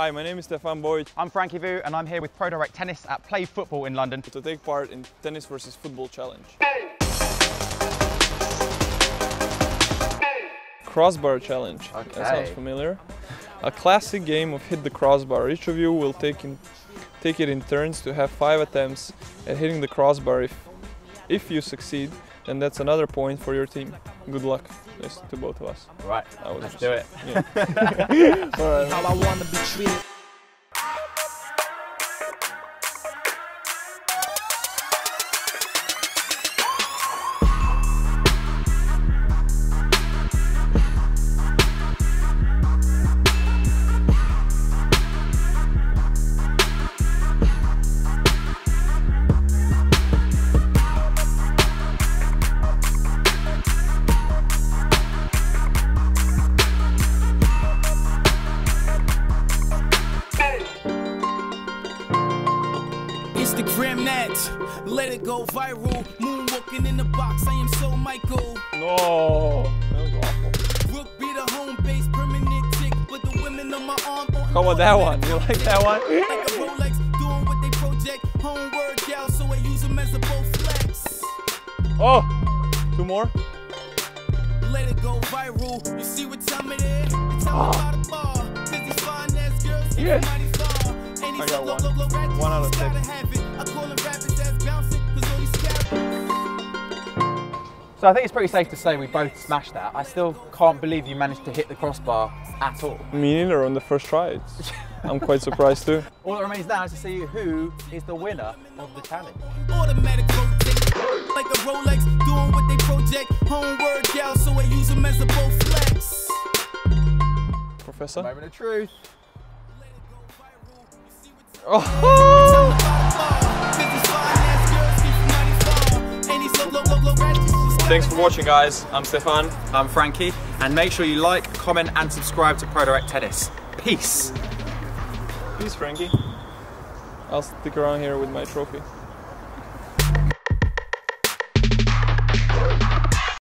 Hi, my name is Stefan Bojic. I'm Frankie Vu and I'm here with Pro Direct Tennis at Play Football in London. To take part in Tennis versus Football Challenge. Crossbar Challenge. Okay. That sounds familiar. A classic game of hit the crossbar. Each of you will take in, take it in turns to have five attempts at hitting the crossbar. If if you succeed, then that's another point for your team. Good luck yes, to both of us. Right, I was let's just- do it. Yeah. All right. Instagram that, let it go viral. Moonwalking in the box, I am so Michael. No. That. Rook be the home base, permanent tick, but the women on my arm. on that one? You like that one? Like a Rolex, doing what they project. Home workout, so I use them as a bow flex. Oh, two more. Let it go viral. You see what time it is? It's time ah. about a bar. These fine ass girls keep I got one. low, low ratchets One out of six. have it. I call them rappers that's bouncing, cause all these scab- So I think it's pretty safe to say we both smashed that. I still can't believe you managed to hit the crossbar at all. Me neither on the first try. It's, I'm quite surprised too. All that remains now is to see who is the winner of the challenge. Automatic. Like a Rolex, doing what they project. Home workout, so I use them as a bow flex. Professor? Moment of truth. Just Thanks for watching, guys. I'm Stefan. I'm Frankie, and make sure you like, comment, and subscribe to Pro Direct Tennis. Peace. Peace, Frankie. I'll stick around here with my trophy.